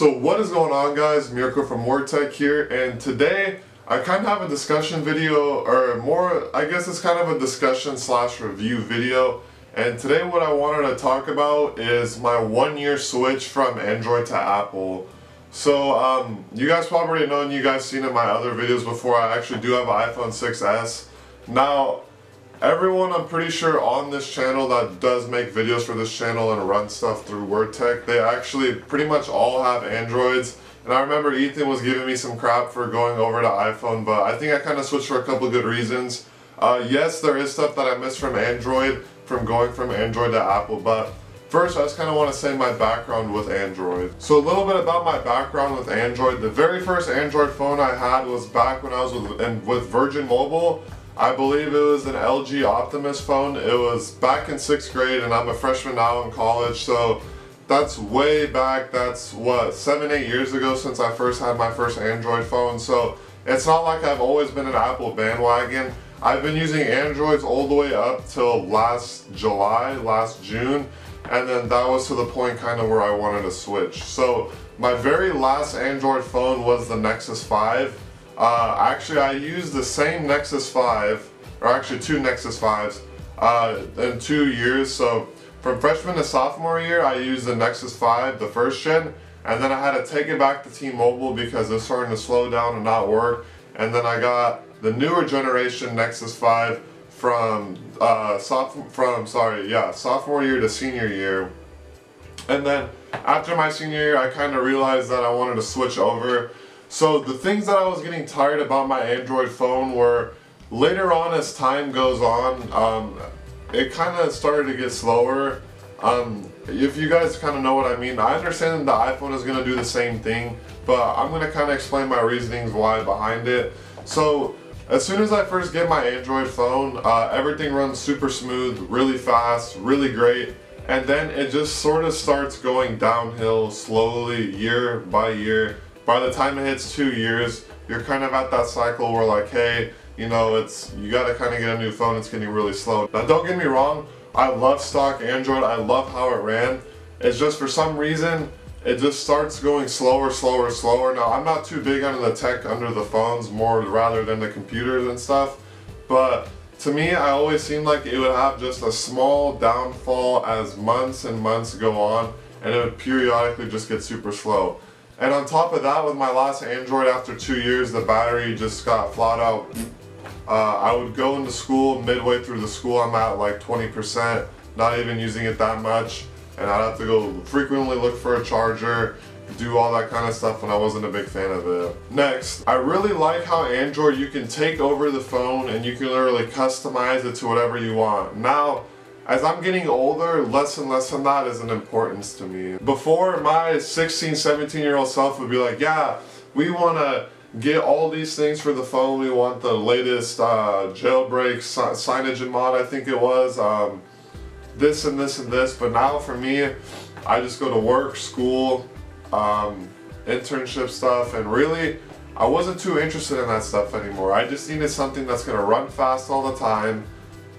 So what is going on guys, Mirko from WordTech here and today I kind of have a discussion video or more, I guess it's kind of a discussion slash review video and today what I wanted to talk about is my one year switch from Android to Apple. So um, you guys probably know and you guys seen in my other videos before I actually do have an iPhone 6s. Now Everyone I'm pretty sure on this channel that does make videos for this channel and run stuff through WordTech, they actually pretty much all have Androids. And I remember Ethan was giving me some crap for going over to iPhone, but I think I kind of switched for a couple good reasons. Uh, yes, there is stuff that I missed from Android, from going from Android to Apple, but First, I just kind of want to say my background with Android. So a little bit about my background with Android. The very first Android phone I had was back when I was with, with Virgin Mobile. I believe it was an LG Optimus phone. It was back in sixth grade and I'm a freshman now in college. So that's way back. That's what, seven, eight years ago since I first had my first Android phone. So it's not like I've always been an Apple bandwagon. I've been using Androids all the way up till last July, last June. And then that was to the point kind of where I wanted to switch. So my very last Android phone was the Nexus 5. Uh, actually, I used the same Nexus 5, or actually two Nexus 5s, uh, in two years. So from freshman to sophomore year, I used the Nexus 5, the first gen, and then I had to take it back to T-Mobile because it was starting to slow down and not work. And then I got the newer generation Nexus 5 from uh, sophomore, from sorry, yeah, sophomore year to senior year. And then after my senior year, I kind of realized that I wanted to switch over so the things that I was getting tired about my Android phone were later on as time goes on, um, it kind of started to get slower. Um, if you guys kind of know what I mean, I understand the iPhone is going to do the same thing, but I'm going to kind of explain my reasonings why behind it. So as soon as I first get my Android phone, uh, everything runs super smooth, really fast, really great. And then it just sort of starts going downhill slowly year by year by the time it hits two years, you're kind of at that cycle where like, hey, you know, it's you got to kind of get a new phone. It's getting really slow. Now, don't get me wrong. I love stock Android. I love how it ran. It's just for some reason it just starts going slower, slower, slower. Now, I'm not too big on the tech under the phones, more rather than the computers and stuff. But to me, I always seemed like it would have just a small downfall as months and months go on, and it would periodically just get super slow. And on top of that, with my last Android after two years, the battery just got flat out. Uh, I would go into school, midway through the school, I'm at like 20%, not even using it that much. And I'd have to go frequently look for a charger, do all that kind of stuff and I wasn't a big fan of it. Next, I really like how Android you can take over the phone and you can literally customize it to whatever you want. Now, as I'm getting older, less and less of that is an importance to me. Before, my 16, 17 year old self would be like, yeah, we want to get all these things for the phone. We want the latest uh, jailbreak CyanogenMod, I think it was. Um, this and this and this. But now for me, I just go to work, school, um, internship stuff, and really, I wasn't too interested in that stuff anymore. I just needed something that's going to run fast all the time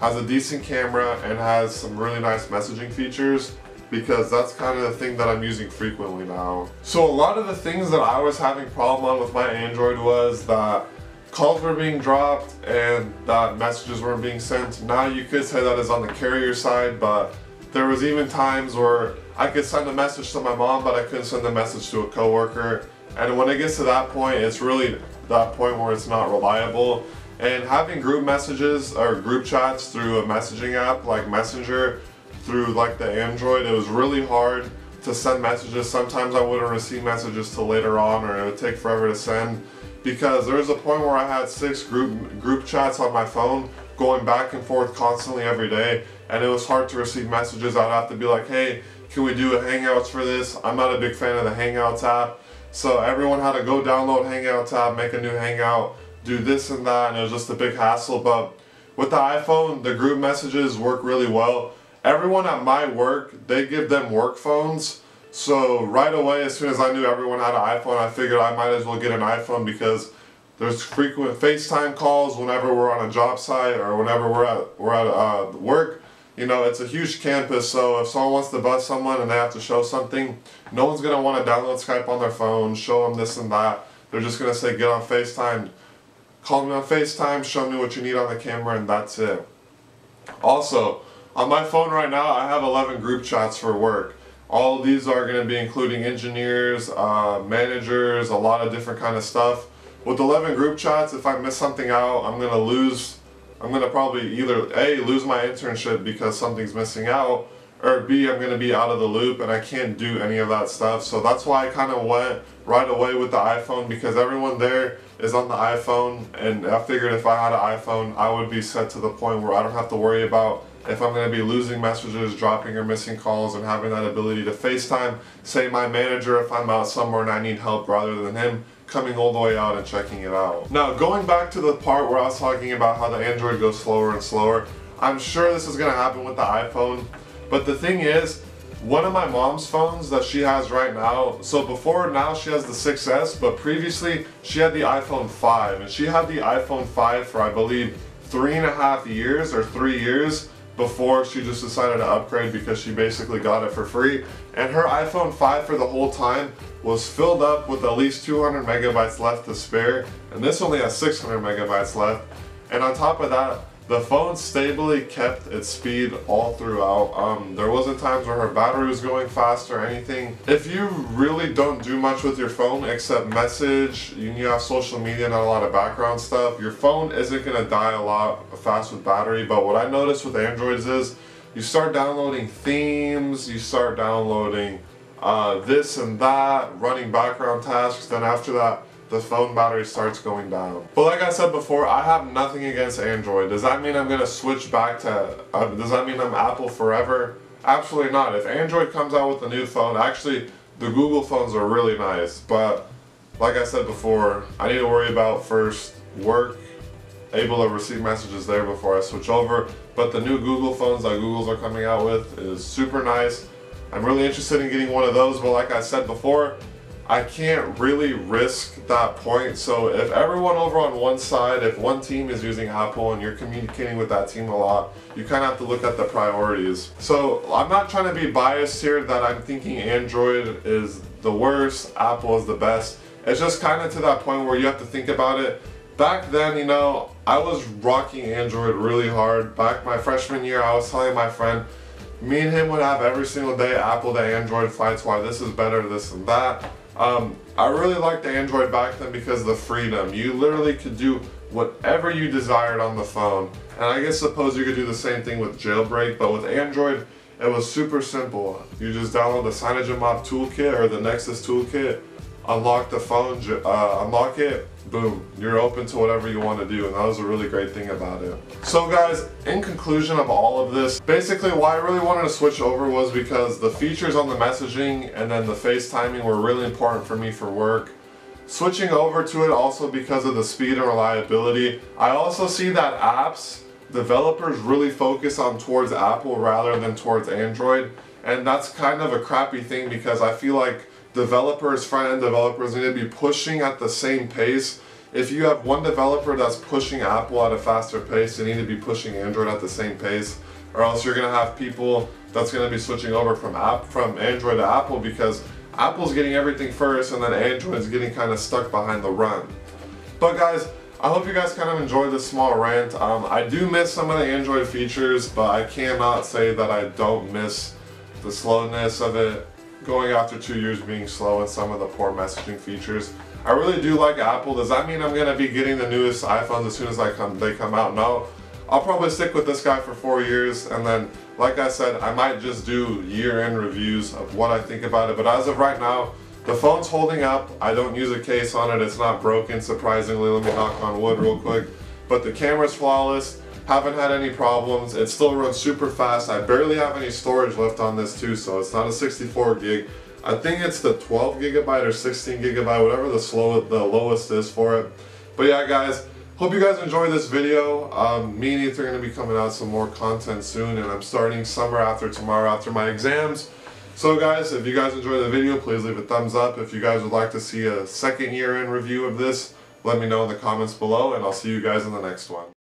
has a decent camera and has some really nice messaging features because that's kind of the thing that I'm using frequently now. So a lot of the things that I was having problem on with my Android was that calls were being dropped and that messages weren't being sent. Now you could say that is on the carrier side, but there was even times where I could send a message to my mom, but I couldn't send a message to a coworker. And when it gets to that point, it's really that point where it's not reliable. And having group messages or group chats through a messaging app like Messenger through like the Android, it was really hard to send messages. Sometimes I wouldn't receive messages till later on or it would take forever to send because there was a point where I had six group group chats on my phone going back and forth constantly every day and it was hard to receive messages. I'd have to be like, hey, can we do a Hangouts for this? I'm not a big fan of the Hangouts app. So everyone had to go download Hangouts app, make a new Hangout, do this and that, and it was just a big hassle. But with the iPhone, the group messages work really well. Everyone at my work, they give them work phones. So right away, as soon as I knew everyone had an iPhone, I figured I might as well get an iPhone because there's frequent FaceTime calls whenever we're on a job site or whenever we're at we're at uh, work. you know, it's a huge campus, so if someone wants to bust someone and they have to show something, no one's going to want to download Skype on their phone, show them this and that. They're just going to say, get on FaceTime, call me on FaceTime, show me what you need on the camera, and that's it. Also, on my phone right now, I have 11 group chats for work. All of these are going to be including engineers, uh, managers, a lot of different kind of stuff. With 11 group chats, if I miss something out, I'm going to lose I'm going to probably either A, lose my internship because something's missing out, or B, I'm going to be out of the loop and I can't do any of that stuff. So that's why I kind of went right away with the iPhone because everyone there is on the iPhone and I figured if I had an iPhone, I would be set to the point where I don't have to worry about if I'm going to be losing messages, dropping or missing calls, and having that ability to FaceTime, say my manager if I'm out somewhere and I need help rather than him coming all the way out and checking it out. Now, going back to the part where I was talking about how the Android goes slower and slower, I'm sure this is going to happen with the iPhone, but the thing is, one of my mom's phones that she has right now, so before now she has the 6S, but previously she had the iPhone 5, and she had the iPhone 5 for I believe three and a half years or three years, before she just decided to upgrade because she basically got it for free. And her iPhone 5 for the whole time was filled up with at least 200 megabytes left to spare. And this only has 600 megabytes left. And on top of that, the phone stably kept its speed all throughout. Um, there wasn't times where her battery was going fast or anything. If you really don't do much with your phone except message, you have social media, not a lot of background stuff, your phone isn't gonna die a lot fast with battery. But what I noticed with Androids is you start downloading themes, you start downloading uh, this and that, running background tasks, then after that, the phone battery starts going down. But like I said before, I have nothing against Android. Does that mean I'm gonna switch back to, uh, does that mean I'm Apple forever? Absolutely not. If Android comes out with a new phone, actually the Google phones are really nice, but like I said before, I need to worry about first work, able to receive messages there before I switch over. But the new Google phones that Google's are coming out with is super nice. I'm really interested in getting one of those, but like I said before, I can't really risk that point. So if everyone over on one side, if one team is using Apple and you're communicating with that team a lot, you kind of have to look at the priorities. So I'm not trying to be biased here that I'm thinking Android is the worst, Apple is the best. It's just kind of to that point where you have to think about it. Back then, you know, I was rocking Android really hard. Back my freshman year, I was telling my friend, me and him would have every single day Apple to Android fights, why this is better, this and that. Um, I really liked Android back then because the freedom. You literally could do whatever you desired on the phone. And I guess suppose you could do the same thing with jailbreak, but with Android, it was super simple. You just download the CyanogenMod toolkit or the Nexus toolkit, unlock the phone, uh, unlock it, boom, you're open to whatever you want to do, and that was a really great thing about it. So guys, in conclusion of all of this, basically why I really wanted to switch over was because the features on the messaging and then the FaceTiming were really important for me for work. Switching over to it also because of the speed and reliability. I also see that apps, developers really focus on towards Apple rather than towards Android, and that's kind of a crappy thing because I feel like developers, front-end developers need to be pushing at the same pace. If you have one developer that's pushing Apple at a faster pace, you need to be pushing Android at the same pace, or else you're gonna have people that's gonna be switching over from app from Android to Apple because Apple's getting everything first and then Android's getting kind of stuck behind the run. But guys, I hope you guys kind of enjoyed this small rant. Um, I do miss some of the Android features, but I cannot say that I don't miss the slowness of it going after two years being slow and some of the poor messaging features. I really do like Apple. Does that mean I'm going to be getting the newest iPhones as soon as I come, they come out? No. I'll probably stick with this guy for four years and then, like I said, I might just do year-end reviews of what I think about it. But as of right now, the phone's holding up. I don't use a case on it. It's not broken, surprisingly. Let me knock on wood real quick. But the camera's flawless. Haven't had any problems. It still runs super fast. I barely have any storage left on this too, so it's not a 64 gig. I think it's the 12 gigabyte or 16 gigabyte, whatever the slow, the lowest is for it. But yeah, guys, hope you guys enjoyed this video. Um, me and Ethan are going to be coming out some more content soon, and I'm starting summer after tomorrow after my exams. So guys, if you guys enjoyed the video, please leave a thumbs up. If you guys would like to see a second year in review of this, let me know in the comments below, and I'll see you guys in the next one.